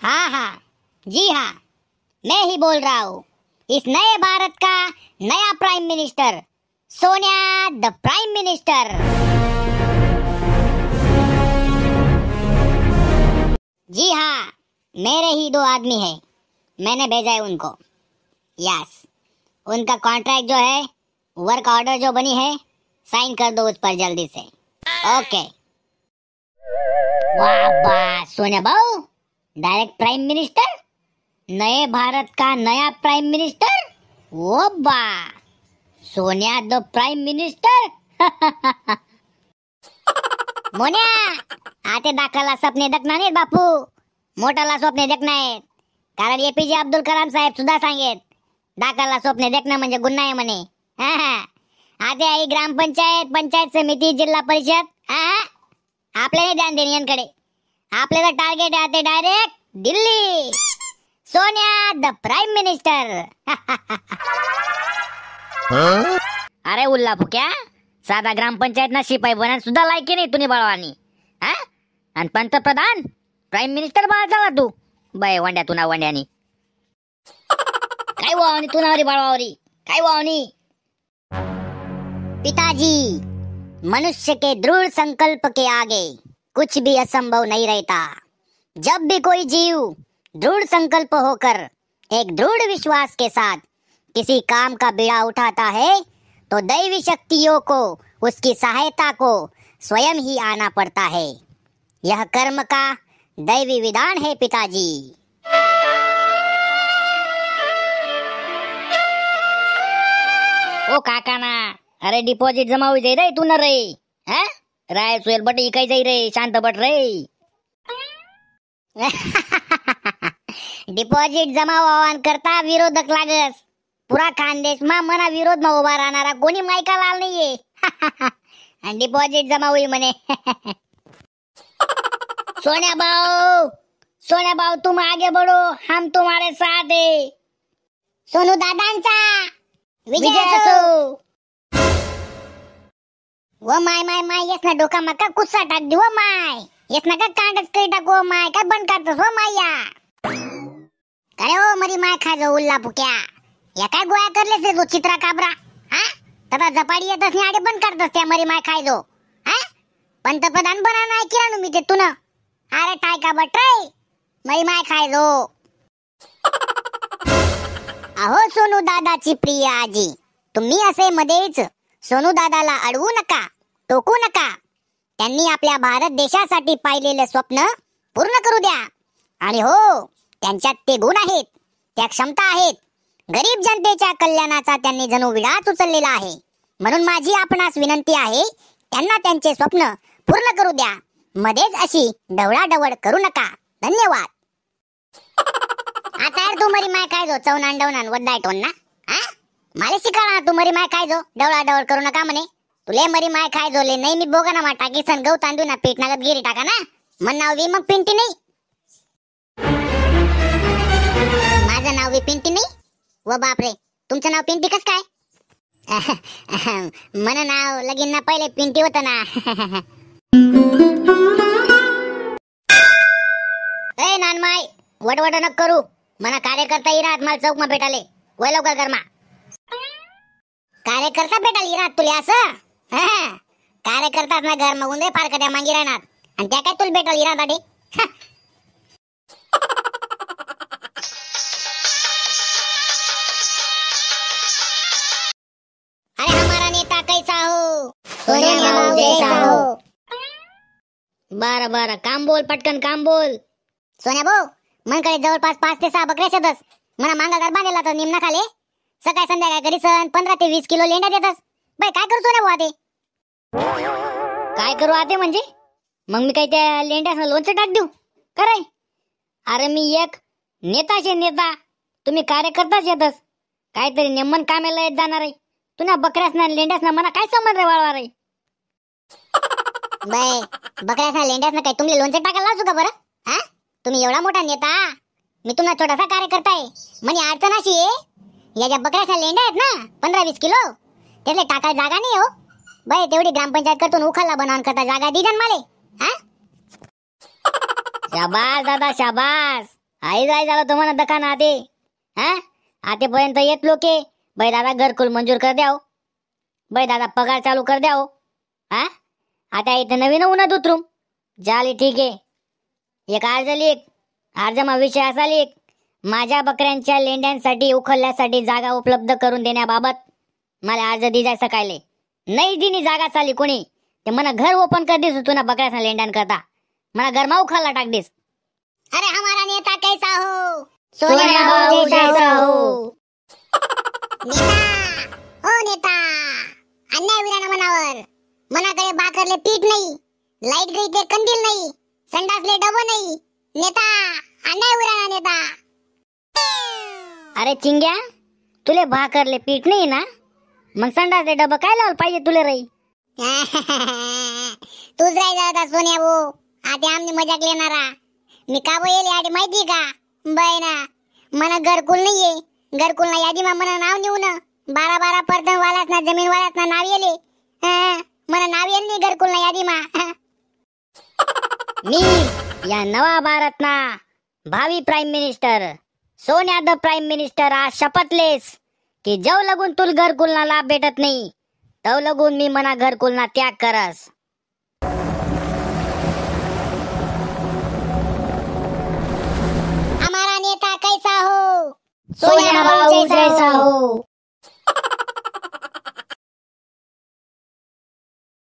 हाँ हाँ। जी हाँ। मैं ही बोल रहा हूँ। इस नए भारत का नया prime minister Sonia the prime minister जी हाँ मेरे ही दो आदमी हैं। मैंने भेजा है उनको। यस उनका कॉन्ट्रैक्ट जो है वर्क ऑर्डर जो बनी है साइन कर दो उस पर जल्दी से। ओके वाह वाह सोनिया बाबू। डायरेक्ट प्राइम मिनिस्टर नए भारत का नया प्राइम मिनिस्टर ओ बा! सोनिया द प्राइम मिनिस्टर मोन्या आते दाखला सपने देखना नाहीत बापू। मोठाला स्वप्ने देखणार आहेत कारण एपीजे अब्दुल कलाम साहेब सुद्धा सांगेत। दाखला स्वप्ने देखणं म्हणजे गुन्हा आहे म्हणे। हा हा. आते आई ग्रामपंचायत पंचायत समिती जिल्हा परिषद हा आपल्याला ध्यान देणे यांकडे. आपल्याला टार्गेट आहे ते direct Delhi. Sonia the prime minister अरे उल्ला फुक्या साधा ग्रामपंचायत ना शिपाई बनत सुद्धा लायकी नाही तुने बळवानी. हा? आणि पंतप्रधान प्राईम मिनिस्टर बाळा झाला तू. बाय वंड्या तुना वंड्यानी. काय वावनी तुनावरी बाळवावरी? काय वावनी? पिताजी मनुष्य के दृढ़ संकल्प के आगे. कुछ भी असंभव नहीं रहता। जब भी कोई जीव दृढ़ संकल्प होकर, एक दृढ़ विश्वास के साथ किसी काम का बीड़ा उठाता है तो दैवी शक्तियों को, उसकी सहायता को स्वयं ही आना पड़ता है। यह कर्म का दैवी विधान है, पिताजी। ओ काका ना, अरे डिपॉझिट जमा हुई दे रे तू न रे, हा? राय सुयल बट इकाई जाई रे शांत बट रे. डिपॉझिट जमा व्हावान करता विरोधक लागस. पुरा खानदेश मा मना विरोध मा उभा राहणारा. कोणी मायका लाल नाहीये. आणि डिपॉझिट जमा होई म्हणे. सोन्या भाऊ सोन्या भाऊ तुम आगे बढ़ो हम तुम्हारे साथ है सोनू दादांचा. विजय असो. व माय माय माय येस ना डोका मका कुस्सा टाक दे व माय येस ना का कांडच काही टाकू? व माय काय बंद करतोस? व माया काय हो मरी माय खा उल्ला फुक्या. या काय गोया करलेस रे तू चित्रा काबरा? हा? तथा झपाडी येतस नाही आडे बंद करतस त्या मरी माय खायजो हा? पंतप्रधान बना नाही केला मी ते तुन अरे टाय का बट रे? मरी माय खायजो अहो सोनू दादाची प्रिय आजी तुम्ही असे मध्येच सोनू दादाला अडवू नका टोकू नका. त्यांनी आपल्या भारत देशासाठी पाहिलेले स्वप्न पूर्ण करू द्या. आणि हो त्यांच्यात ते गुण आहेत त्या क्षमता आहेत. गरीब जनतेच्या कल्याणाचा त्यांनी जणू विडाच उचललेला आहे. म्हणून माझी आपणास विनंती आहे त्यांना त्यांचे स्वप्न पूर्ण करू द्या. मध्येच अशी डवळाडवळ करू नका. धन्यवाद. आता यार तू मरी माय काय जो चवनान डवनान वद्दाय टोन ना मला शिकाळा तू मरी माय खाय जो डवळा डवळ करू नका म्हणे. तुले मरी माय खाय जोले नाही मी बोगा ना मा टाकी सन गहू तांदूळ ना पीठ नागत गिरी टाका ना. मन नाव वी मग पिंटी नाही. माझं नाव वी पिंटी नाही? व बापरे तुमचं नाव पिंटी कस काय? मन नाव लगीन ना पहिले पिंटी होत ना. ए नानमाय वटवट नक करू. मना कार्यकर्ता इरात मला चौक मा भेटाले. वय लवकर मा. कार्यकर्ता भेटाल इरात तुले असं? हा, कार्यकर्ताच ना घर मग उंदरे पार कद्या मांगी राहणार. आणि त्या काय तुला भेटाल इरात आधी अरे हमारा नेता कैसा हो? सोनिया जैसा हो। बर बर. काम बोल पटकन काम बोल. सोन्या भाऊ मनकडे जवळपास पाच ते सहा बकऱ्या शेतस. मला मांगा घर बांधलेला तर निमना खाले. सकाळ संध्याकाळी घरी सण पंधरा ते वीस किलो लेंड्या देतस बाई काय करतो ना भाऊ काय करू आते म्हणजे? मग मी काही त्या लेंड्या लोणचं टाक देऊ? कराय अरे मी एक नेता शे नेता. तुम्ही कार्यकर्ताच येतस. काहीतरी नेमन कामेला येत जाणार आहे. तुला बकऱ्यास ना लेंड्यास ना मला काय संबंध रे वाळवा रे? बाय बकऱ्यास ना लेंड्यास ना काय तुम्ही लोणचं टाकायला लाजू का बरं? हा? तुम्ही एवढा मोठा नेता. मी तुम्हाला छोटासा कार्यकर्ता आहे. म्हणे अडचण अशी आहे या ज्या बकऱ्याच्या लेंड्या आहेत ना पंधरा वीस किलो त्याला टाकाय जागा नाही हो. बाय तेवढी ग्रामपंचायत करतून उखाला बनवून करता जागा दिजन मला हा? शाबास दादा शाबास. आई जाय झालं तुम्हाला दकान आते हा? आतेपर्यंत येत लोके. बाई दादा घरकुल मंजूर कर द्याव. बाई दादा पगार चालू कर द्याव हा? आता इथं नवीन उन्हात उतरू झाली ठीक आहे. एक अर्ज लिख. अर्जमा विषय असा लिख. माझ्या बकऱ्यांच्या लेंड्यांसाठी उखलण्यासाठी जागा उपलब्ध करून देण्याबाबत मला अर्ज दिजाय सकाळले. नाही दिनी जागा चाली कोणी. ते मला घर ओपन कर दिस तू ना बकऱ्याचा लेंड्यान करता. मला घरमा उखाला टाक दिस. अरे हमारा नेता कैसा हो? सोनिया बाबू जैसा हो. नेता. हो नेता. अन्याय विराना मनावर. मनाकडे भाकरले पीठ नाही. लाइट गईते कंदील नाही. संडासले डबं नाही. नेता. अन्याय विराना नेता. अरे चिंग्या तुले भाकरले पीठ नाही ना? मग संडासले डबं काय लावलं पाहिजे तुले रही तूच राही दादा सोन्या भाऊ. आता आमने मजाक लेणारा. मी का येईल आधी माहिती का? बाय ना मना घरकुल नाहीये. घरकुल ना यादी मना नाव नेऊ ना बारा बारा पर्दन वालाच ना जमीन वालाच ना नाव येले. मना नाव येईल नाही घरकुल ना यादी मा. मी या नवा भारत ना भावी prime minister. Sonia the prime minister आज शपथलेस की जव लगून तुल घरकुलना लाभ भेटत नाही तव लगून मी मना घरकुलना त्याग करस.